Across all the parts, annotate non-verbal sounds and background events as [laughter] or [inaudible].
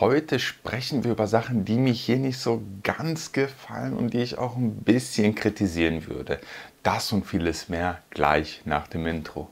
Heute sprechen wir über Sachen, die mich hier nicht so ganz gefallen und die ich auch ein bisschen kritisieren würde. Das und vieles mehr gleich nach dem Intro.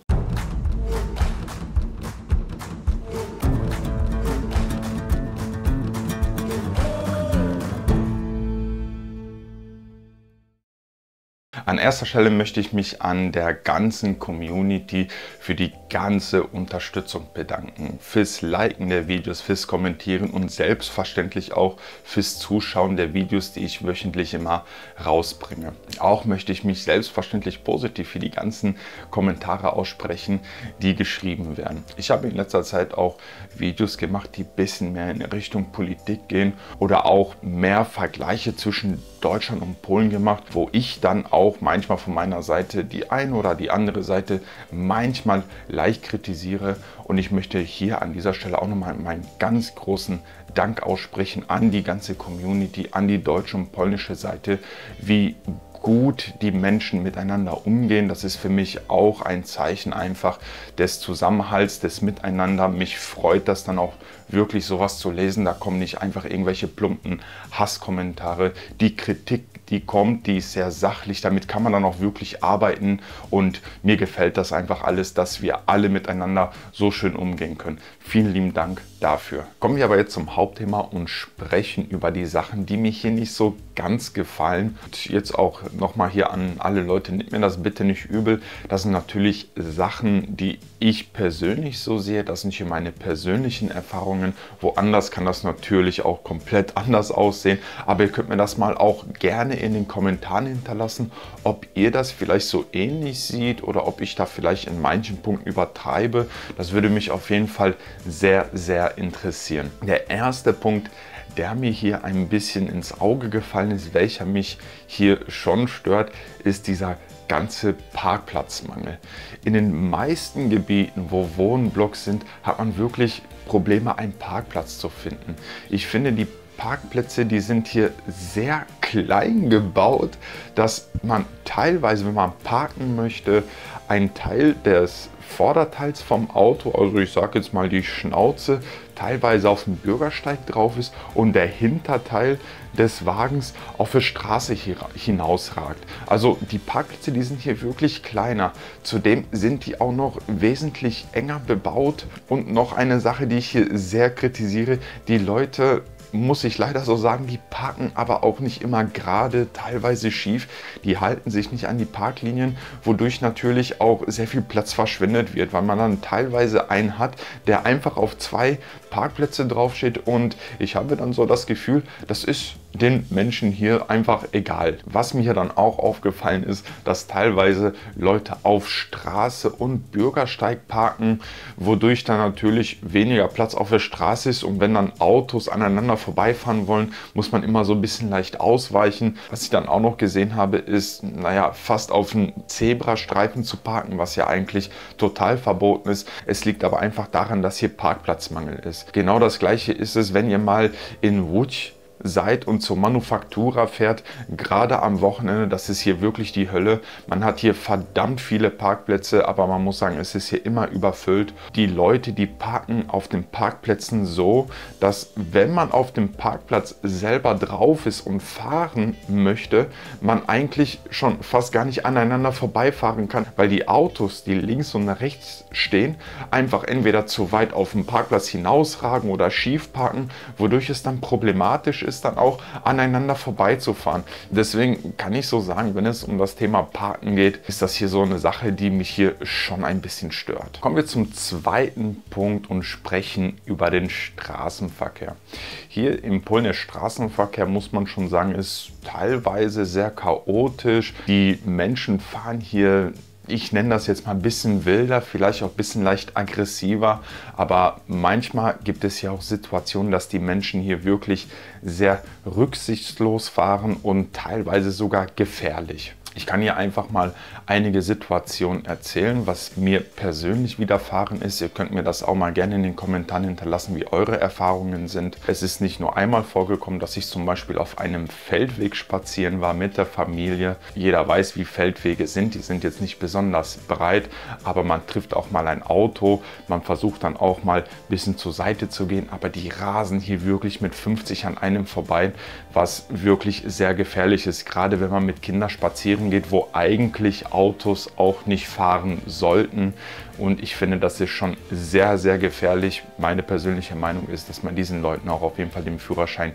An erster Stelle möchte ich mich an der ganzen Community für die ganze Unterstützung bedanken. Fürs Liken der Videos, fürs Kommentieren und selbstverständlich auch fürs Zuschauen der Videos, die ich wöchentlich immer rausbringe. Auch möchte ich mich selbstverständlich positiv für die ganzen Kommentare aussprechen, die geschrieben werden. Ich habe in letzter Zeit auch Videos gemacht, die ein bisschen mehr in Richtung Politik gehen oder auch mehr Vergleiche zwischen Deutschland und Polen gemacht, wo ich dann auch manchmal von meiner Seite die eine oder die andere Seite manchmal leicht kritisiere. Und ich möchte hier an dieser Stelle auch nochmal meinen ganz großen Dank aussprechen an die ganze Community, an die deutsche und polnische Seite, wie gut die Menschen miteinander umgehen. Das ist für mich auch ein Zeichen einfach des Zusammenhalts, des Miteinander. Mich freut das dann auch wirklich sowas zu lesen. Da kommen nicht einfach irgendwelche plumpen Hasskommentare. Die Kritik, die kommt, die ist sehr sachlich. Damit kann man dann auch wirklich arbeiten. Und mir gefällt das einfach alles, dass wir alle miteinander so schön umgehen können. Vielen lieben Dank dafür. Kommen wir aber jetzt zum Hauptthema und sprechen über die Sachen, die mir hier nicht so ganz gefallen. Und jetzt auch nochmal hier an alle Leute, nehmt mir das bitte nicht übel. Das sind natürlich Sachen, die ich persönlich so sehe. Das sind hier meine persönlichen Erfahrungen. Woanders kann das natürlich auch komplett anders aussehen. Aber ihr könnt mir das mal auch gerne in den Kommentaren hinterlassen, ob ihr das vielleicht so ähnlich seht oder ob ich da vielleicht in manchen Punkten übertreibe. Das würde mich auf jeden Fall sehr, sehr interessieren. Der erste Punkt, der mir hier ein bisschen ins Auge gefallen ist, welcher mich hier schon stört, ist dieser ganze Parkplatzmangel. In den meisten Gebieten, wo Wohnblocks sind, hat man wirklich Probleme, einen Parkplatz zu finden. Ich finde, die Parkplätze, die sind hier sehr klein gebaut, dass man teilweise, wenn man parken möchte, einen Teil des Vorderteils vom Auto, also ich sage jetzt mal die Schnauze, teilweise auf dem Bürgersteig drauf ist und der Hinterteil des Wagens auf der Straße hinausragt. Also die Parkplätze, die sind hier wirklich kleiner. Zudem sind die auch noch wesentlich enger bebaut und noch eine Sache, die ich hier sehr kritisiere, die Leute muss ich leider so sagen, die parken aber auch nicht immer gerade, teilweise schief. Die halten sich nicht an die Parklinien, wodurch natürlich auch sehr viel Platz verschwendet wird, weil man dann teilweise einen hat, der einfach auf zwei Parkplätze draufsteht und ich habe dann so das Gefühl, das ist den Menschen hier einfach egal. Was mir dann auch aufgefallen ist, dass teilweise Leute auf Straße und Bürgersteig parken, wodurch dann natürlich weniger Platz auf der Straße ist und wenn dann Autos aneinander vorbeifahren wollen, muss man immer so ein bisschen leicht ausweichen. Was ich dann auch noch gesehen habe, ist, naja, fast auf einen Zebrastreifen zu parken, was ja eigentlich total verboten ist. Es liegt aber einfach daran, dass hier Parkplatzmangel ist. Genau das gleiche ist es, wenn ihr mal in Łódź seid und zur Manufaktura fährt, gerade am Wochenende, das ist hier wirklich die Hölle. Man hat hier verdammt viele Parkplätze, aber man muss sagen, es ist hier immer überfüllt. Die Leute, die parken auf den Parkplätzen so, dass wenn man auf dem Parkplatz selber drauf ist und fahren möchte, man eigentlich schon fast gar nicht aneinander vorbeifahren kann, weil die Autos, die links und rechts stehen, einfach entweder zu weit auf dem Parkplatz hinausragen oder schief parken, wodurch es dann problematisch ist, ist dann auch aneinander vorbeizufahren. Deswegen kann ich so sagen, wenn es um das Thema Parken geht, ist das hier so eine Sache, die mich hier schon ein bisschen stört. Kommen wir zum zweiten Punkt und sprechen über den Straßenverkehr. Hier im Polen der Straßenverkehr muss man schon sagen, ist teilweise sehr chaotisch. Die Menschen fahren hier ich nenne das jetzt mal ein bisschen wilder, vielleicht auch ein bisschen leicht aggressiver, aber manchmal gibt es ja auch Situationen, dass die Menschen hier wirklich sehr rücksichtslos fahren und teilweise sogar gefährlich. Ich kann hier einfach mal einige Situationen erzählen, was mir persönlich widerfahren ist. Ihr könnt mir das auch mal gerne in den Kommentaren hinterlassen, wie eure Erfahrungen sind. Es ist nicht nur einmal vorgekommen, dass ich zum Beispiel auf einem Feldweg spazieren war mit der Familie. Jeder weiß, wie Feldwege sind. Die sind jetzt nicht besonders breit, aber man trifft auch mal ein Auto. Man versucht dann auch mal ein bisschen zur Seite zu gehen, aber die rasen hier wirklich mit 50 an einem vorbei, was wirklich sehr gefährlich ist, gerade wenn man mit Kindern spazieren geht, wo eigentlich Autos auch nicht fahren sollten. Und ich finde, das ist schon sehr, sehr gefährlich. Meine persönliche Meinung ist, dass man diesen Leuten auch auf jeden Fall den Führerschein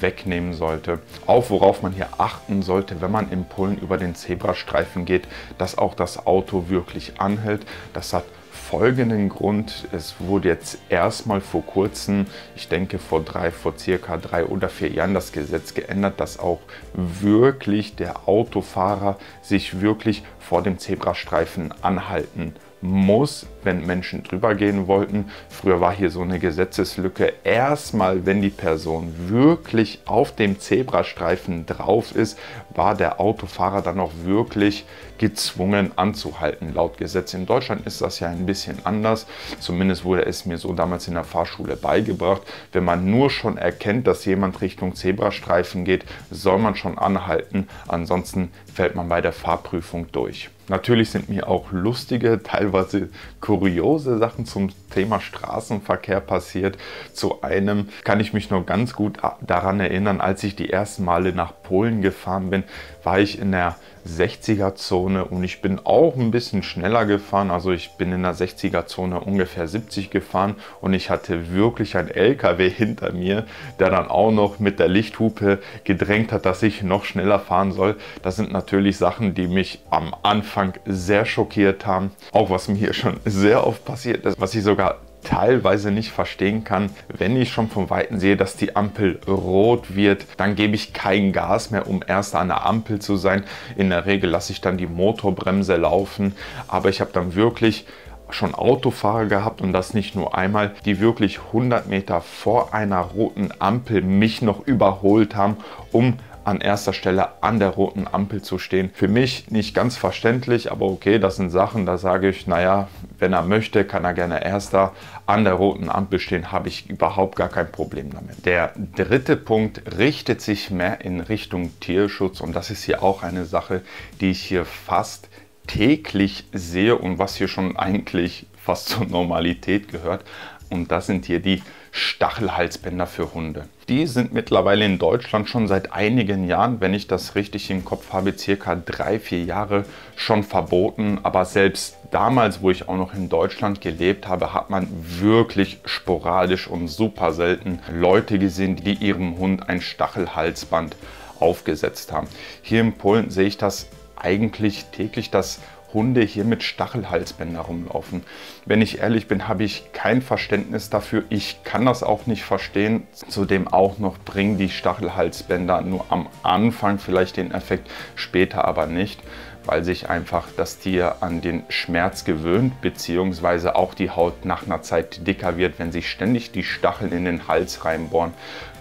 wegnehmen sollte. Auch worauf man hier achten sollte, wenn man in Polen über den Zebrastreifen geht, dass auch das Auto wirklich anhält. Das hat folgenden Grund. Es wurde jetzt erstmal vor kurzem, ich denke vor drei, vor circa drei oder vier Jahren das Gesetz geändert, dass auch wirklich der Autofahrer sich wirklich vor dem Zebrastreifen anhalten muss, wenn Menschen drüber gehen wollten. Früher war hier so eine Gesetzeslücke. Erstmal, wenn die Person wirklich auf dem Zebrastreifen drauf ist, war der Autofahrer dann auch wirklich gezwungen anzuhalten, laut Gesetz. In Deutschland ist das ja ein bisschen anders. Zumindest wurde es mir so damals in der Fahrschule beigebracht. Wenn man nur schon erkennt, dass jemand Richtung Zebrastreifen geht, soll man schon anhalten. Ansonsten fällt man bei der Fahrprüfung durch. Natürlich sind mir auch lustige, teilweise kuriose Sachen zum Thema Straßenverkehr passiert. Zu einem kann ich mich noch ganz gut daran erinnern, als ich die ersten Male nach Polen gefahren bin, war ich in der 60er Zone und ich bin auch ein bisschen schneller gefahren. Also ich bin in der 60er Zone ungefähr 70 gefahren und ich hatte wirklich einen LKW [laughs] hinter mir, der dann auch noch mit der Lichthupe gedrängt hat, dass ich noch schneller fahren soll. Das sind natürlich Sachen, die mich am Anfang sehr schockiert haben. Auch was mir hier schon sehr oft passiert ist, was ich sogar teilweise nicht verstehen kann, wenn ich schon von Weitem sehe, dass die Ampel rot wird, dann gebe ich kein Gas mehr, um erst an der Ampel zu sein. In der Regel lasse ich dann die Motorbremse laufen, aber ich habe dann wirklich schon Autofahrer gehabt und das nicht nur einmal, die wirklich 100 Meter vor einer roten Ampel mich noch überholt haben, um an erster Stelle an der roten Ampel zu stehen. Für mich nicht ganz verständlich, aber okay, das sind Sachen, da sage ich, naja, wenn er möchte, kann er gerne erster an der roten Ampel stehen, habe ich überhaupt gar kein Problem damit. Der dritte Punkt richtet sich mehr in Richtung Tierschutz und das ist hier auch eine Sache, die ich hier fast täglich sehe und was hier schon eigentlich fast zur Normalität gehört. Und das sind hier die Stachelhalsbänder für Hunde. Die sind mittlerweile in Deutschland schon seit einigen Jahren, wenn ich das richtig im Kopf habe, circa drei, vier Jahre schon verboten. Aber selbst damals, wo ich auch noch in Deutschland gelebt habe, hat man wirklich sporadisch und super selten Leute gesehen, die ihrem Hund ein Stachelhalsband aufgesetzt haben. Hier in Polen sehe ich das eigentlich täglich, dass Hunde hier mit Stachelhalsbänder rumlaufen. Wenn ich ehrlich bin, habe ich kein Verständnis dafür. Ich kann das auch nicht verstehen. Zudem auch noch bringen die Stachelhalsbänder nur am Anfang vielleicht den Effekt, später aber nicht weil sich einfach das Tier an den Schmerz gewöhnt, beziehungsweise auch die Haut nach einer Zeit dicker wird. Wenn sich ständig die Stacheln in den Hals reinbohren,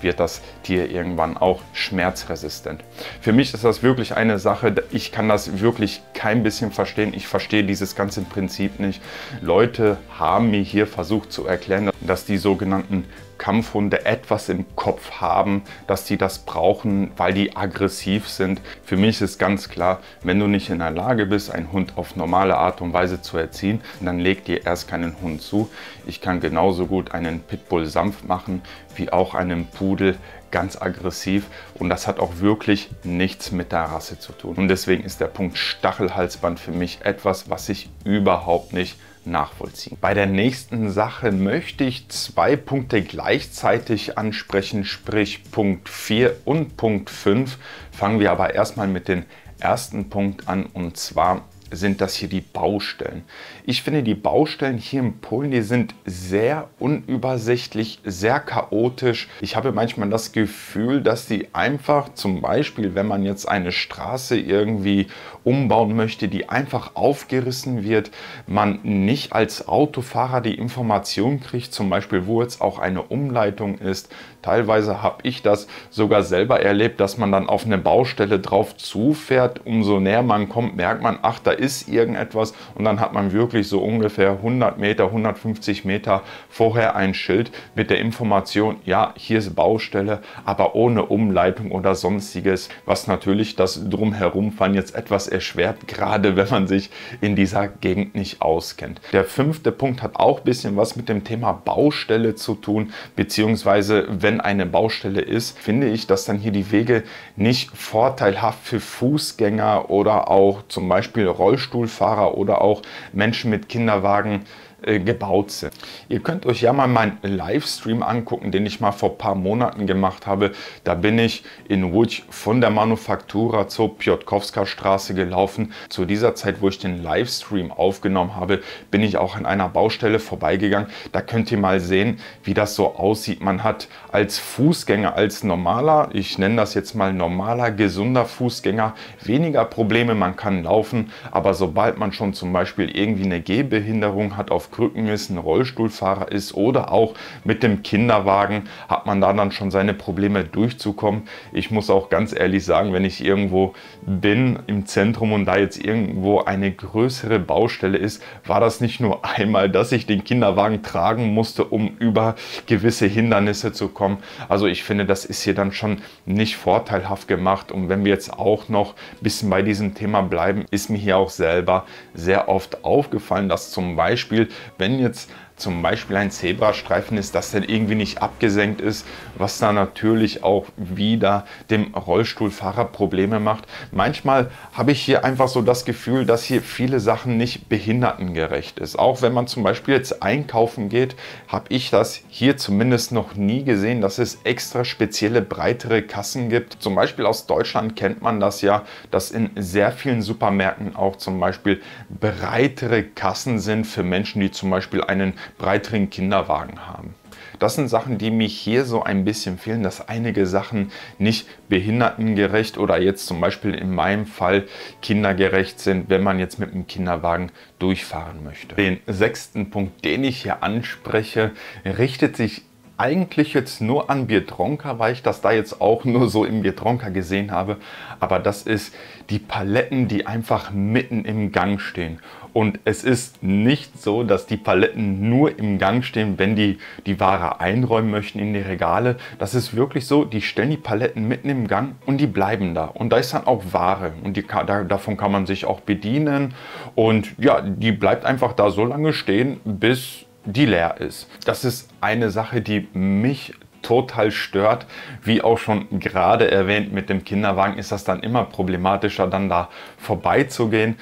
wird das Tier irgendwann auch schmerzresistent. Für mich ist das wirklich eine Sache, ich kann das wirklich kein bisschen verstehen. Ich verstehe dieses ganze Prinzip nicht. Leute haben mir hier versucht zu erklären, dass die sogenannten Kampfhunde etwas im Kopf haben, dass die das brauchen, weil die aggressiv sind. Für mich ist ganz klar, wenn du nicht in der Lage bist, einen Hund auf normale Art und Weise zu erziehen, dann leg dir erst keinen Hund zu. Ich kann genauso gut einen Pitbull sanft machen, wie auch einen Pudel ganz aggressiv und das hat auch wirklich nichts mit der Rasse zu tun. Und deswegen ist der Punkt Stachelhalsband für mich etwas, was ich überhaupt nicht nachvollziehen. Bei der nächsten Sache möchte ich zwei Punkte gleichzeitig ansprechen, sprich Punkt 4 und Punkt 5. Fangen wir aber erstmal mit dem ersten Punkt an und zwar sind das hier die Baustellen. Ich finde, die Baustellen hier in Polen, die sind sehr unübersichtlich, sehr chaotisch. Ich habe manchmal das Gefühl, dass die einfach zum Beispiel, wenn man jetzt eine Straße irgendwie umbauen möchte, die einfach aufgerissen wird, man nicht als Autofahrer die Information kriegt, zum Beispiel, wo jetzt auch eine Umleitung ist. Teilweise habe ich das sogar selber erlebt, dass man dann auf eine Baustelle drauf zufährt. Umso näher man kommt, merkt man, ach, da ist irgendetwas. Und dann hat man wirklich so ungefähr 100 Meter, 150 Meter vorher ein Schild mit der Information, ja, hier ist Baustelle, aber ohne Umleitung oder sonstiges, was natürlich das Drumherumfahren jetzt etwas erschwert, gerade wenn man sich in dieser Gegend nicht auskennt. Der fünfte Punkt hat auch ein bisschen was mit dem Thema Baustelle zu tun, beziehungsweise wenn eine Baustelle ist, finde ich, dass dann hier die Wege nicht vorteilhaft für Fußgänger oder auch zum Beispiel Rollstuhlfahrer oder auch Menschen mit Kinderwagen äh, gebaut sind. Ihr könnt euch ja mal meinen Livestream angucken, den ich mal vor paar Monaten gemacht habe. Da bin ich in Łódź von der Manufaktura zur Piotkowska Straße gelaufen. Zu dieser Zeit, wo ich den Livestream aufgenommen habe, bin ich auch an einer Baustelle vorbeigegangen. Da könnt ihr mal sehen, wie das so aussieht. Man hat als Fußgänger, als normaler, ich nenne das jetzt mal normaler, gesunder Fußgänger, weniger Probleme. Man kann laufen, aber sobald man schon zum Beispiel irgendwie eine Gehbehinderung hat auf Krücken ist, ein Rollstuhlfahrer ist oder auch mit dem Kinderwagen hat man da dann schon seine Probleme durchzukommen. Ich muss auch ganz ehrlich sagen, wenn ich irgendwo bin im Zentrum und da jetzt irgendwo eine größere Baustelle ist, war das nicht nur einmal, dass ich den Kinderwagen tragen musste, um über gewisse Hindernisse zu kommen. Also ich finde, das ist hier dann schon nicht vorteilhaft gemacht. Und wenn wir jetzt auch noch ein bisschen bei diesem Thema bleiben, ist mir hier auch selber sehr oft aufgefallen, dass zum Beispiel wenn jetzt zum Beispiel ein Zebrastreifen ist, dass der irgendwie nicht abgesenkt ist, was da natürlich auch wieder dem Rollstuhlfahrer Probleme macht. Manchmal habe ich hier einfach so das Gefühl, dass hier viele Sachen nicht behindertengerecht ist. Auch wenn man zum Beispiel jetzt einkaufen geht, habe ich das hier zumindest noch nie gesehen, dass es extra spezielle breitere Kassen gibt. Zum Beispiel aus Deutschland kennt man das ja, dass in sehr vielen Supermärkten auch zum Beispiel breitere Kassen sind für Menschen, die zum Beispiel einen breiteren Kinderwagen haben. Das sind Sachen, die mich hier so ein bisschen fehlen, dass einige Sachen nicht behindertengerecht oder jetzt zum Beispiel in meinem Fall kindergerecht sind, wenn man jetzt mit einem Kinderwagen durchfahren möchte. Den sechsten Punkt, den ich hier anspreche, richtet sich eigentlich jetzt nur an Biedronka, weil ich das da jetzt auch nur so im Biedronka gesehen habe. Aber das ist die Paletten, die einfach mitten im Gang stehen. Und es ist nicht so, dass die Paletten nur im Gang stehen, wenn die die Ware einräumen möchten in die Regale. Das ist wirklich so, die stellen die Paletten mitten im Gang und die bleiben da. Und da ist dann auch Ware und die, da, davon kann man sich auch bedienen. Und ja, die bleibt einfach da so lange stehen, bis die leer ist. Das ist eine Sache, die mich total stört. Wie auch schon gerade erwähnt, mit dem Kinderwagen ist das dann immer problematischer, dann da vorbeizugehen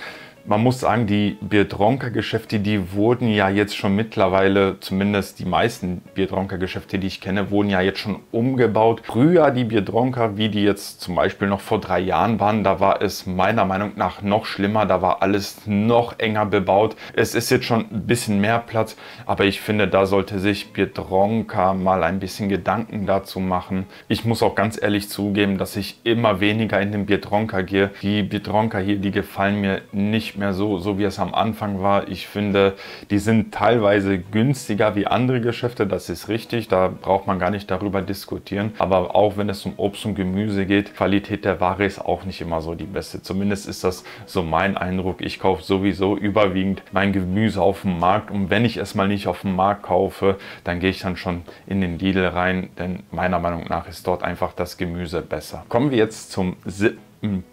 man muss sagen, die Bierdronker-Geschäfte, die wurden ja jetzt schon mittlerweile, zumindest die meisten Bierdronker-Geschäfte, die ich kenne, wurden ja jetzt schon umgebaut. Früher die Bierdronker, wie die jetzt zum Beispiel noch vor drei Jahren waren, da war es meiner Meinung nach noch schlimmer. Da war alles noch enger bebaut. Es ist jetzt schon ein bisschen mehr Platz, aber ich finde, da sollte sich Bierdronker mal ein bisschen Gedanken dazu machen. Ich muss auch ganz ehrlich zugeben, dass ich immer weniger in den Bierdronker gehe. Die Bierdronker hier, die gefallen mir nicht mehr so, so wie es am Anfang war. Ich finde, die sind teilweise günstiger wie andere Geschäfte, das ist richtig, da braucht man gar nicht darüber diskutieren. Aber auch wenn es um Obst und Gemüse geht, Qualität der Ware ist auch nicht immer so die beste. Zumindest ist das so mein Eindruck. Ich kaufe sowieso überwiegend mein Gemüse auf dem Markt und wenn ich es mal nicht auf dem Markt kaufe, dann gehe ich dann schon in den Lidl rein, denn meiner Meinung nach ist dort einfach das Gemüse besser. Kommen wir jetzt zum siebten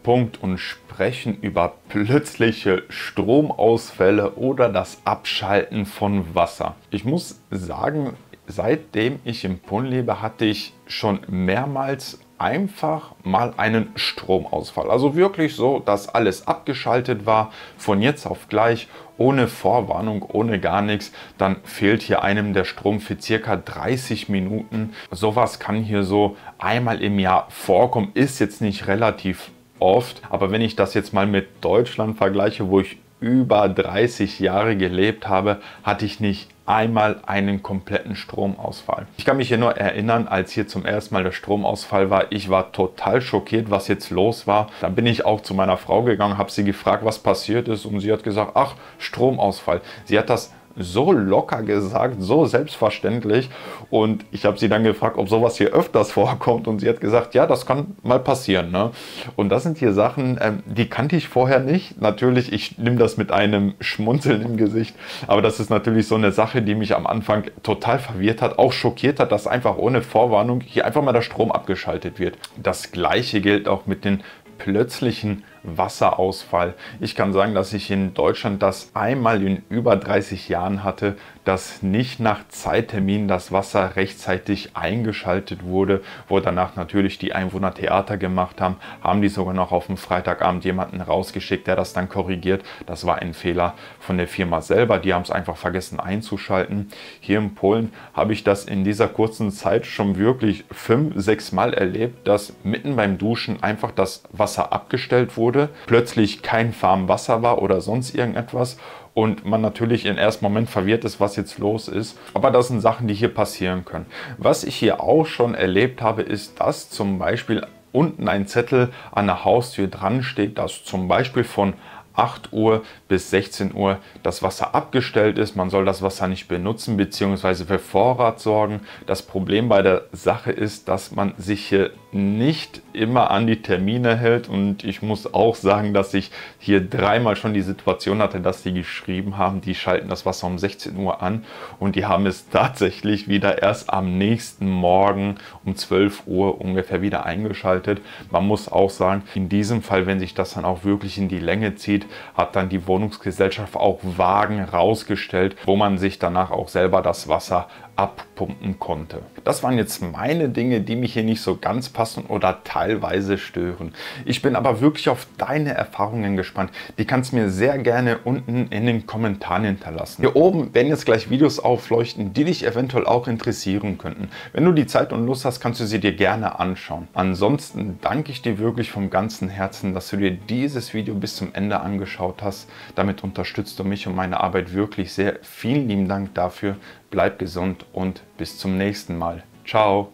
Punkt und sprechen über plötzliche Stromausfälle oder das Abschalten von Wasser. Ich muss sagen, seitdem ich im Pun lebe, hatte ich schon mehrmals einfach mal einen Stromausfall. Also wirklich so, dass alles abgeschaltet war, von jetzt auf gleich, ohne Vorwarnung, ohne gar nichts. Dann fehlt hier einem der Strom für circa 30 Minuten. Sowas kann hier so einmal im Jahr vorkommen, ist jetzt nicht relativ oft. Aber wenn ich das jetzt mal mit Deutschland vergleiche, wo ich über 30 Jahre gelebt habe, hatte ich nicht einmal einen kompletten Stromausfall. Ich kann mich hier nur erinnern, als hier zum ersten Mal der Stromausfall war. Ich war total schockiert, was jetzt los war. Dann bin ich auch zu meiner Frau gegangen, habe sie gefragt, was passiert ist und sie hat gesagt, ach, Stromausfall. Sie hat das so locker gesagt, so selbstverständlich. Und ich habe sie dann gefragt, ob sowas hier öfters [laughs] vorkommt. Und sie hat gesagt, ja, das kann mal passieren. Ne? Und das sind hier Sachen, ähm, die kannte ich vorher nicht. Natürlich, ich nehme das mit einem Schmunzeln im Gesicht. Aber das ist natürlich so eine Sache, die mich am Anfang total verwirrt hat, auch schockiert hat, dass einfach ohne Vorwarnung hier einfach mal der Strom abgeschaltet wird. Das gleiche gilt auch mit den plötzlichen Wasserausfall. Ich kann sagen, dass ich in Deutschland das einmal in über 30 Jahren hatte, dass nicht nach Zeittermin das Wasser rechtzeitig eingeschaltet wurde, wo danach natürlich die Einwohner Theater gemacht haben, haben die sogar noch auf dem Freitagabend jemanden rausgeschickt, der das dann korrigiert. Das war ein Fehler von der Firma selber, die haben es einfach vergessen einzuschalten. Hier in Polen habe ich das in dieser kurzen Zeit schon wirklich fünf, sechs Mal erlebt, dass mitten beim Duschen einfach das Wasser abgestellt wurde wurde, plötzlich kein warmes Wasser war oder sonst irgendetwas und man natürlich im ersten Moment verwirrt ist, was jetzt los ist. Aber das sind Sachen, die hier passieren können. Was ich hier auch schon erlebt habe, ist, dass zum Beispiel unten ein Zettel an der Haustür dran steht, dass zum Beispiel von 8 Uhr bis 16 Uhr das Wasser abgestellt ist. Man soll das Wasser nicht benutzen bzw. für Vorrat sorgen. Das Problem bei der Sache ist, dass man sich hier nicht immer an die Termine hält und ich muss auch sagen, dass ich hier dreimal schon die Situation hatte, dass die geschrieben haben, die schalten das Wasser um 16 Uhr an und die haben es [laughs] tatsächlich wieder erst am nächsten Morgen um 12 Uhr ungefähr wieder eingeschaltet. Man muss auch sagen, in diesem Fall, wenn sich das dann auch wirklich in die Länge zieht, hat dann die Wohnungsgesellschaft auch Wagen rausgestellt, wo man sich danach auch selber das Wasser abpumpen konnte. Das waren jetzt meine Dinge, die mich hier nicht so ganz passen oder teilweise stören. Ich bin aber wirklich auf deine Erfahrungen gespannt. Die kannst du mir sehr gerne unten in den Kommentaren hinterlassen. Hier oben werden jetzt gleich Videos aufleuchten, die dich eventuell auch interessieren könnten. Wenn du die Zeit und Lust hast, kannst du sie dir gerne anschauen. Ansonsten danke ich dir wirklich vom ganzen Herzen, dass du dir dieses Video bis zum Ende angeschaut hast. Damit unterstützt du mich und meine Arbeit wirklich sehr. Vielen lieben Dank dafür. Bleib gesund und bis zum nächsten Mal. Ciao.